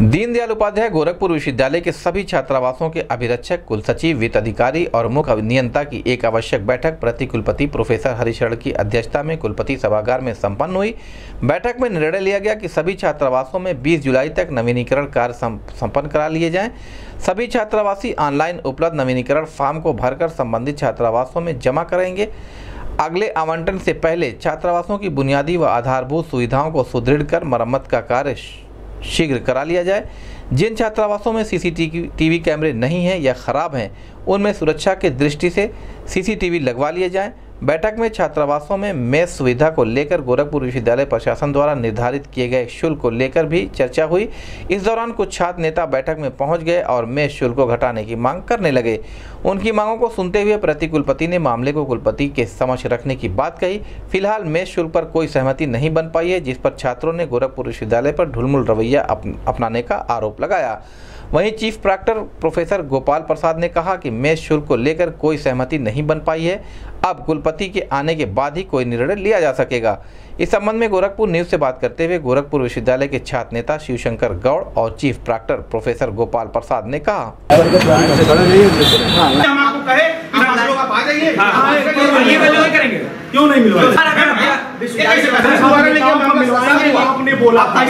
दीनदयाल उपाध्याय गोरखपुर विश्वविद्यालय के सभी छात्रावासों के अभिरक्षक, कुल सचिव, वित्त अधिकारी और मुख्य अभियंता की एक आवश्यक बैठक प्रति कुलपति प्रोफेसर हरिशरण की अध्यक्षता में कुलपति सभागार में संपन्न हुई। बैठक में निर्णय लिया गया कि सभी छात्रावासों में 20 जुलाई तक नवीनीकरण कार्य संपन्न करा लिए जाएँ। सभी छात्रावासी ऑनलाइन उपलब्ध नवीनीकरण फॉर्म को भरकर संबंधित छात्रावासों में जमा करेंगे। अगले आवंटन से पहले छात्रावासों की बुनियादी व आधारभूत सुविधाओं को सुदृढ़ कर मरम्मत का कार्य शीघ्र करा लिया जाए। जिन छात्रावासों में सीसीटीवी कैमरे नहीं हैं या ख़राब हैं, उनमें सुरक्षा के दृष्टि से सीसीटीवी लगवा लिए जाएँ। बैठक में छात्रावासों में मेस सुविधा को लेकर गोरखपुर विश्वविद्यालय प्रशासन द्वारा निर्धारित किए गए शुल्क को लेकर भी चर्चा हुई। इस दौरान कुछ छात्र नेता बैठक में पहुँच गए और मेस शुल्क को घटाने की मांग करने लगे। उनकी मांगों को सुनते हुए प्रति कुलपति ने मामले को कुलपति के समक्ष रखने की बात कही। फ़िलहाल मेस शुल्क पर कोई सहमति नहीं बन पाई है, जिस पर छात्रों ने गोरखपुर विश्वविद्यालय पर ढुलमुल रवैया अपनाने का आरोप लगाया। वहीं chief proctor professor Gopal Prasad ने कहा कि मेस शुल्क को लेकर कोई सहमति नहीं बन पाई है अब कुलपति के आने के बाद ही कोई निर्णय लिया जा सकेगा इस संबंध में गोरखपुर न्यूज़ से बात करते हुए गोरखपुर विश्वविद्यालय के छात्र नेता शिवशंकर गौड़ और chief proctor professor Gopal Prasad ने कहा क्यों नहीं मिलवा आपने बोला आपने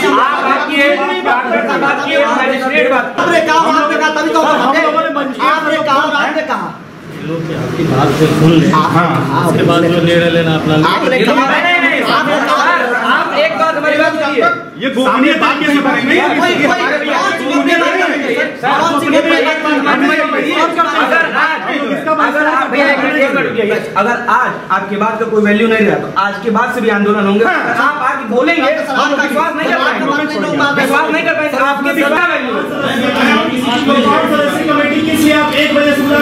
कहा आपने कहा तभी तो आपने कहा आपने कहा। आपकी बात से सुन ले? हाँ उसके बाद जो निर्णय लेना अपना आपने कहा। नहीं नहीं आपने कहा। आप एक बात हमारी बात सुनिए। ये गोपनीय बात कैसे करेंगे कोई कोई अगर आज आपकी बात का कोई वैल्यू नहीं रहा तो आज के बाद से भी आंदोलन होंगे आप आज बोलेंगे विश्वास नहीं कर पाएँगे। विश्वास नहीं कर पाएँगे आपके भी क्या वैल्यू कमेटी किस लिए आप एक बजे सुबह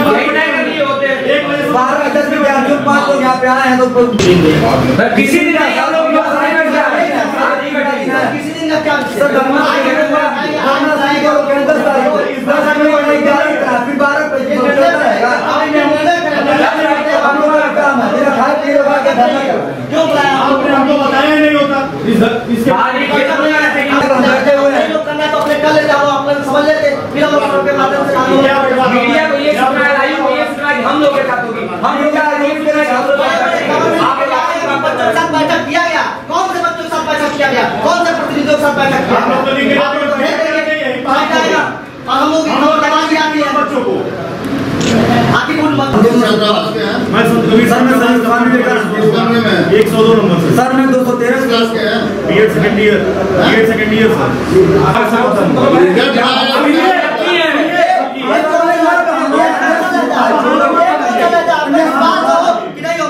एक बजे बारह दस विद्यार्थियों पास लोग यहाँ पे आए हैं तो किसी दिन आप लोग किसी दिन का क्या सर धर्मा खाना साई को दस तारीख को इस बार में वो नहीं जा रहा फिर बारह बजे रहेगा हम लोग का काम है मेरा खाए पी लोग का धर्मा क्यों बुलाया आपने हमको बताया नहीं होता इस इसके बैठे हुए हैं लोग करना तो अपने कर ले जाओ अपने समझ लेते फिर हम लोग के माध्यम से काम मीडिया को ये सुना है आयु को ये सुना है हम लोग के साथ होगी हम लोग का ये सुना है हम लोग बच्चों के साथ बैठक किया गया कौन से बच्चों के साथ बैठक किया गया कौन से प्रतिनिधियों के साथ बैठक किया हम लोग तो नहीं गया तो हम लोग है बच्चों को मत मैं सर में सर स्वामी विवेकानंद एक सौ दो नंबर से। सर मैं दो सौ तेरह क्लास के हैं। BEd second year B Ed second year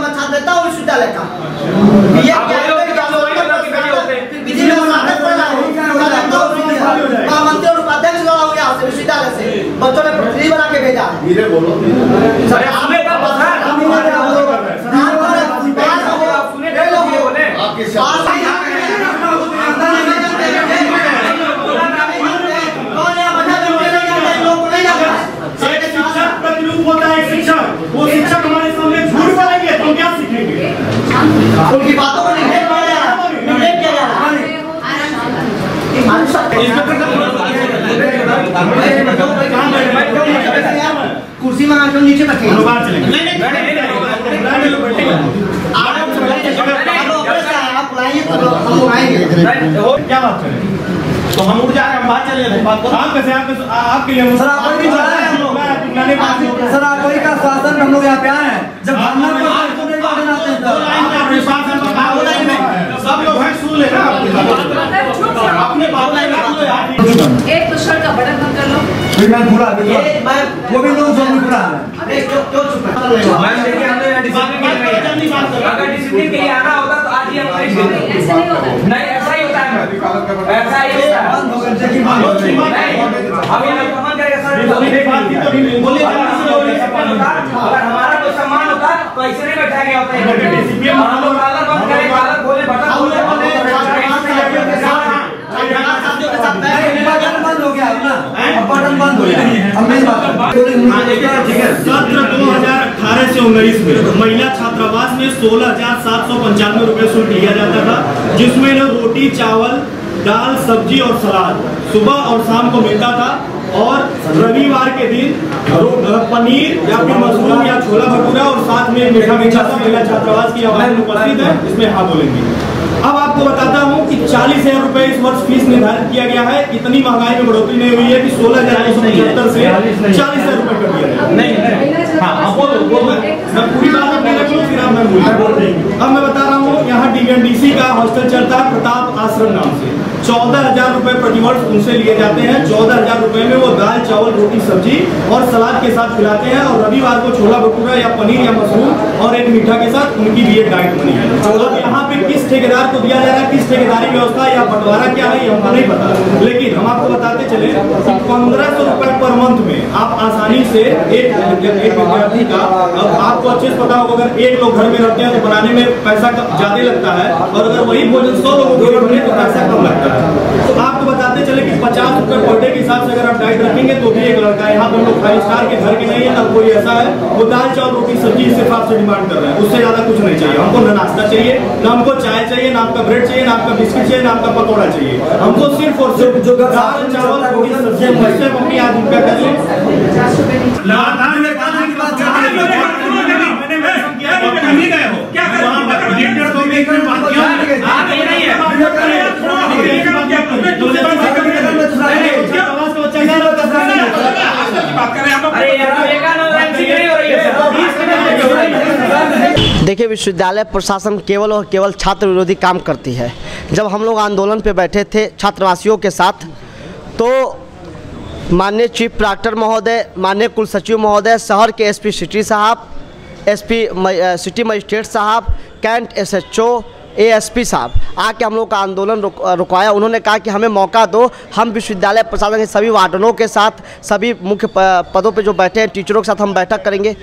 विश्वविद्यालय का मंत्री और उपाध्यक्ष लड़ा हुआ यहाँ से विश्वविद्यालय से बच्चों ने प्रतिनिधि बना के भेजा है धीरे बोलो अरे हमें क्या पता है हम लोग सुने थे लोग ये बोले एक शिक्षक प्रतिरूप होता है एक शिक्षक वो शिक्षक हमारे सामने झूठ बोलेंगे तो क्या सीखेंगे उनकी बातों को नहीं किया जा रहा नहीं किया जा रहा कुर्सी में आकर नीचे बुलाइए तो हम क्या बात करें तो हम उठ जा रहे हैं हम बाहर चले जाते हैं आप कैसे आप आपके लिए सर, आप भी जा रहे हैं हम लोग। आपको सर आप का शासन हम लोग यहाँ पे आए हैं। जब हम को लोग हैं लाइन में। सुन एक तो शर्ट का बटन बंद कर। लो फिर मैं पूरा ये मैं वो भी लोग जो पूरा है। अरे क्यों क्यों चुप है? मैम देखिए हमने यहाँ डिसिप्लिन के लिए जल्दी बात करो। अगर डिसिप्लिन के लिए आना होता तो आज ही हम ऐसे नहीं है। ऐसा ही होता है। ऐसा ही होता है। हो हो करेंगे सर। बोलिए तो हमारा कोई सम्मान होता तो ऐसे नहीं बैठाएँगे होते। हम लोग कॉलर बंद करें कॉलर खोले बटन खोले बटन बंद हो गया अपना अब बंद हो गया अब बात ठीक है सत्र 2018 से उन्नीस में महिला छात्रावास में सोलह हज़ार सात सौ पंचानवे रूपए शुल्क लिया जाता था जिसमें न रोटी चावल दाल सब्ज़ी और सलाद सुबह और शाम को मिलता था और रविवार के दिन पनीर या फिर मशरूम या छोला भटूरा और साथ में मीठा मीठा था मेरा छात्रावास की आवाज़ उपस्थित है इसमें हाँ बोलेंगे। अब आपको बताता हूँ कि चालीस हज़ार रूपए इस वर्ष फ़ीस निर्धारित किया गया है। इतनी महँगाई में बढ़ोतरी नहीं हुई है कि सोलह हज़ार एक सौ पचहत्तर से चालीस हज़ार रूपए कर दिया गया। नहीं हाँ मैं पूरी बात आप पहले बोलो फिर आप मैं बोलूँ अब मैं बता रहा हूँ यहाँ डीएनडीसी का हॉस्टल चलता है प्रताप आश्रम नाम से। चौदह हज़ार रुपए प्रतिवर्ष उनसे लिए जाते हैं। चौदह हज़ार रुपए में वो दाल, चावल, रोटी, सब्ज़ी और सलाद के साथ खिलाते हैं और रविवार को छोला भटूरा या पनीर या मशरूम और एक मीठा के साथ उनकी भी एक डाइट बनी है। अब यहाँ पे किस ठेकेदार को दिया जा रहा है, किस ठेकेदारी व्यवस्था या बंटवारा क्या है, ये हमको नहीं पता। लेकिन हम आपको बताते चले, पंद्रह सौ रुपए पर मंथ में आप आसानी से एक विद्यार्थी का, अब आपको अच्छे से पता होगा, अगर एक लोग घर में रहते हैं तो बनाने में पैसा ज़्यादा लगता है। और अगर वही भोजन सौ लोगों के बने तो पैसा कम लगता है। तो आपको बताते चले कि पचास रुपए पर डे के हिसाब से अगर आप डाइट रखेंगे तो भी एक लड़का यहाँ पे हम लोग फाइव स्टार के घर के नहीं है ना कोई ऐसा है, वो दाल चावल रोटी सब्ज़ी सिर्फ़ आपसे डिमांड कर रहे हैं, उससे ज़्यादा कुछ नहीं चाहिए। हमको ना नाश्ता चाहिए, ना हमको चाय चाहिए, ना आपका ब्रेड चाहिए, ना आपका बिस्किट चाहिए, ना आपका पकौड़ा चाहिए। हमको सिर्फ़ और सिर्फ़ जो- दाल, चावल, रोटी, सब्ज़ी अपनी आजीविका कर लें। देखिए विश्वविद्यालय प्रशासन केवल और केवल छात्र विरोधी काम करती है जब हम लोग आंदोलन पे बैठे थे छात्रवासियों के साथ तो माननीय चीफ प्राक्टर महोदय माननीय कुल सचिव महोदय शहर के एसपी सिटी साहब एसपी सिटी मजिस्ट्रेट साहब cantt S H SHO ASP साहब आके हम लोग का आंदोलन रुक, रुकवाया। उन्होंने कहा कि हमें मौका दो हम विश्वविद्यालय प्रशासन के सभी वार्डनों के साथ सभी मुख्य पदों पे जो बैठे हैं टीचरों के साथ हम बैठक करेंगे।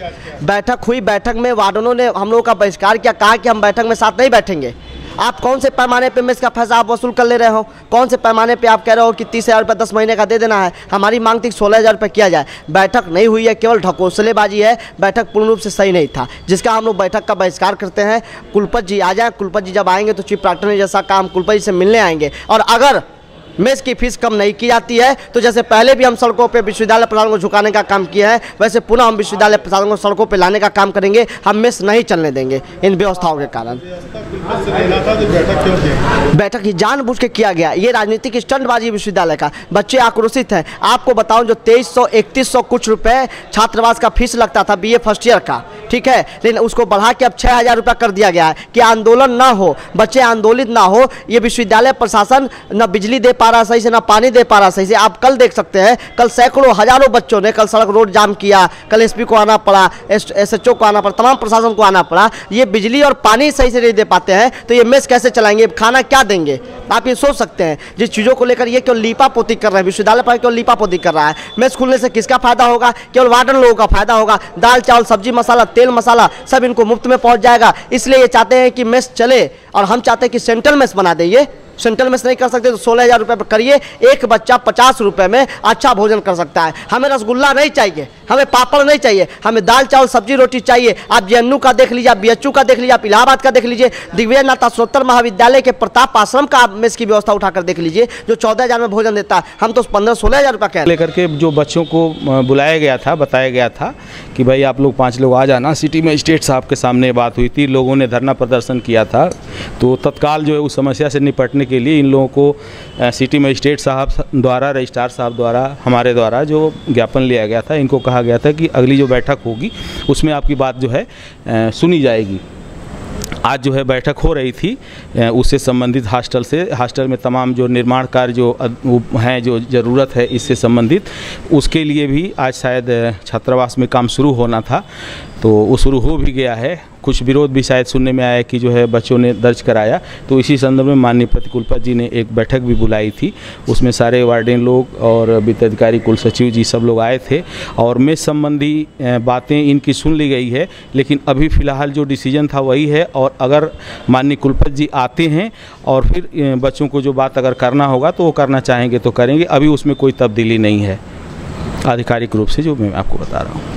बैठक हुई बैठक में वार्डनों ने हम लोगों का बहिष्कार किया कहा कि हम बैठक में साथ नहीं बैठेंगे। आप कौन से पैमाने पे इसका पैसा आप वसूल कर ले रहे हो? कौन से पैमाने पे आप कह रहे हो कि तीस हज़ार रुपये दस महीने का दे देना है? हमारी मांग थी सोलह हज़ार रुपये किया जाए। बैठक नहीं हुई है, केवल ढकोसलेबाजी है। बैठक पूर्ण रूप से सही नहीं था, जिसका हम लोग बैठक का बहिष्कार करते हैं। कुलपत जी आ जाए। कुलपत जी जब आएँगे तो चीफ प्राक्टर जैसा काम कुलपत जी से मिलने आएँगे। और अगर मेस की फ़ीस कम नहीं की जाती है। तो जैसे पहले भी हम सड़कों पे विश्वविद्यालय प्रशासन को झुकाने का काम किया है, वैसे पुनः हम विश्वविद्यालय प्रशासन को सड़कों पे लाने का काम करेंगे। हम मेस नहीं चलने देंगे इन व्यवस्थाओं के कारण। बैठक ही जानबूझ के किया गया। ये राजनीतिक स्टंटबाजी विश्वविद्यालय का। बच्चे आक्रोशित हैं। आपको बताऊँ जो तेईस सौ, इकतीस सौ कुछ रुपए छात्रावास का फ़ीस लगता था बीए फ़र्स्ट ईयर का, ठीक है? लेकिन उसको बढ़ा के अब छः हज़ार रुपया कर दिया गया है कि आंदोलन ना हो, बच्चे आंदोलित ना हो। ये विश्वविद्यालय प्रशासन न बिजली दे पा रहा सही से, ना पानी दे पा रहा सही से। आप कल देख सकते हैं, कल सैकड़ों, हज़ारों बच्चों ने कल सड़क रोड जाम किया। कल एसपी को आना पड़ा, एस एच को आना पड़ा, तमाम प्रशासन को आना पड़ा। ये बिजली और पानी सही से नहीं दे पाते हैं तो ये मेस कैसे चलाएँगे? खाना क्या देंगे? आप ये सोच सकते हैं, जिस चीज़ों को लेकर ये क्यों लीपा पोती कर रहे हैं, विश्वविद्यालय पर क्यों लीपा पोती कर रहा है। मेस खुलने से किसका फ़ायदा होगा? केवल वार्डन लोगों का फ़ायदा होगा। दाल, चावल, सब्ज़ी, मसाला, तेल, मसाला, सब इनको मुफ़्त में पहुँच जाएगा। इसलिए ये चाहते हैं कि मेस चले, और हम चाहते हैं कि सेंट्रल मेस बना दें सेंट्रल में से नहीं कर सकते तो सोलह हज़ार रुपये पर करिए। एक बच्चा पचास रुपये में अच्छा भोजन कर सकता है। हमें रसगुल्ला नहीं चाहिए। हमें पापड़ नहीं चाहिए। हमें दाल, चावल, सब्ज़ी, रोटी चाहिए। आप जे का देख लीजिए, आप बी का देख लीजिए, आप इलाहाबाद का देख लीजिए दिव्य नाथोत्तर महाविद्यालय के प्रताप आश्रम का आप मेस की व्यवस्था उठाकर देख लीजिए, जो चौदह हज़ार में भोजन देता है। हम तो पंद्रह सोलह हज़ार रुपये कह लेकर के जो बच्चों को बुलाया गया था, बताया गया था कि भाई आप लोग पाँच लोग आ जाना। सिटी में स्टेट साहब के सामने बात हुई थी, लोगों ने धरना प्रदर्शन किया था। तो तत्काल जो है उस समस्या से निपटने के लिए इन लोगों को सिटी मजिस्ट्रेट साहब द्वारा, रजिस्ट्रार साहब द्वारा, हमारे द्वारा जो ज्ञापन लिया गया था, इनको कहा गया था कि अगली जो बैठक होगी, उसमें आपकी बात जो है सुनी जाएगी। आज जो है बैठक हो रही थी उससे संबंधित हॉस्टल से, हॉस्टल में तमाम जो निर्माण कार्य जो हैं, जो ज़रूरत है इससे संबंधित, उसके लिए भी आज शायद छात्रावास में काम शुरू होना था तो वो शुरू हो भी गया है। कुछ विरोध भी शायद सुनने में आया कि जो है बच्चों ने दर्ज कराया। तो इसी संदर्भ में माननीय प्रतिकुलपति जी ने एक बैठक भी बुलाई थी। उसमें सारे वार्डन लोग और वित्त अधिकारी, कुल सचिव जी सब लोग आए थे। और में संबंधी बातें इनकी सुन ली गई है, लेकिन अभी फ़िलहाल जो डिसीज़न था वही है। और अगर माननीय कुलपति जी आते हैं और फिर बच्चों को जो बात अगर करना होगा तो वो करना चाहेंगे तो करेंगे। अभी उसमें कोई तब्दीली नहीं है। आधिकारिक रूप से जो मैं आपको बता रहा हूँ।